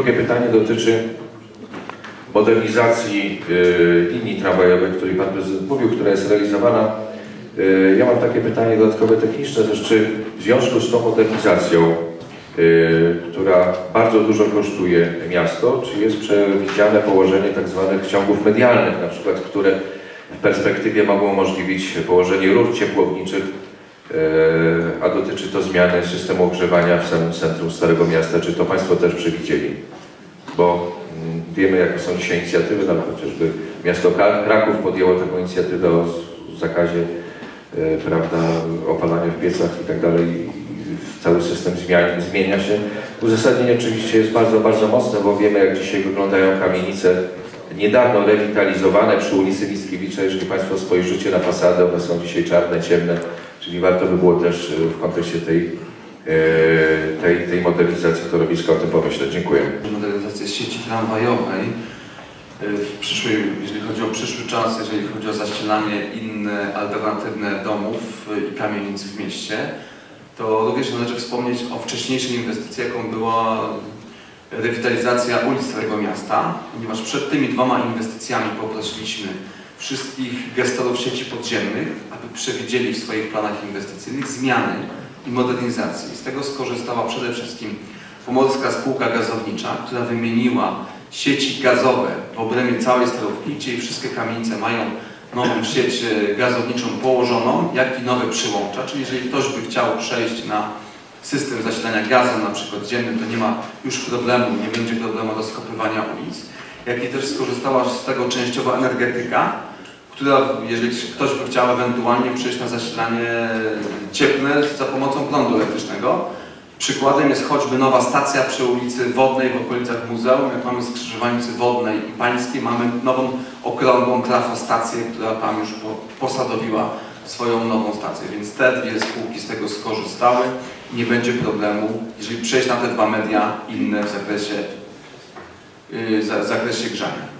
Drugie pytanie dotyczy modernizacji y, linii tramwajowej, o której Pan Prezydent mówił, która jest realizowana. Y, Ja mam takie pytanie dodatkowe techniczne też, czy w związku z tą modernizacją, y, która bardzo dużo kosztuje miasto, czy jest przewidziane położenie tak zwanych ciągów medialnych, na przykład, które w perspektywie mogą umożliwić położenie rur ciepłowniczych, a dotyczy to zmiany systemu ogrzewania w samym centrum Starego Miasta. Czy to Państwo też przewidzieli? Bo mm, wiemy, jakie są dzisiaj inicjatywy, nawet chociażby miasto Kra- Kraków podjęło taką inicjatywę o zakazie e, prawda, opalania w piecach i tak dalej. Cały system zmienia, się. Uzasadnienie oczywiście jest bardzo, bardzo mocne, bo wiemy, jak dzisiaj wyglądają kamienice niedawno rewitalizowane przy ulicy Mickiewicza. Jeżeli Państwo spojrzycie na fasady, one są dzisiaj czarne, ciemne, czyli warto by było też e, w kontekście tej, e, tej, tej modernizacji torowiska o tym pomyśleć. Dziękuję. modernizację sieci tramwajowej y, w jeżeli chodzi o przyszły czas, jeżeli chodzi o zasilanie inne, alternatywne domów i kamienic w mieście, to również należy wspomnieć o wcześniejszej inwestycji, jaką była rewitalizacja ulic Starego Miasta, ponieważ przed tymi dwoma inwestycjami poprosiliśmy wszystkich gestorów sieci podziemnych, aby przewidzieli w swoich planach inwestycyjnych zmiany i modernizację. Z tego skorzystała przede wszystkim Pomorska Spółka Gazownicza, która wymieniła sieci gazowe w obrębie całej sterowki, gdzie wszystkie kamienice mają nową sieć e, gazowniczą położoną, jak i nowe przyłącza, czyli jeżeli ktoś by chciał przejść na system zasilania gazem, na przykład dziennym, to nie ma już problemu, nie będzie problemu rozkopywania ulic, jak i też skorzystała z tego częściowo energetyka, która, jeżeli ktoś by chciał ewentualnie przejść na zasilanie cieplne za pomocą prądu elektrycznego, Przykładem jest choćby nowa stacja przy ulicy Wodnej w okolicach muzeum. Jak mamy skrzyżowanicy Wodnej i Pańskiej, mamy nową okrągłą trafostację, która tam już po- posadowiła swoją nową stację. Więc te dwie spółki z tego skorzystały. Nie będzie problemu, jeżeli przejść na te dwa media inne w zakresie, yy, zakresie grzania.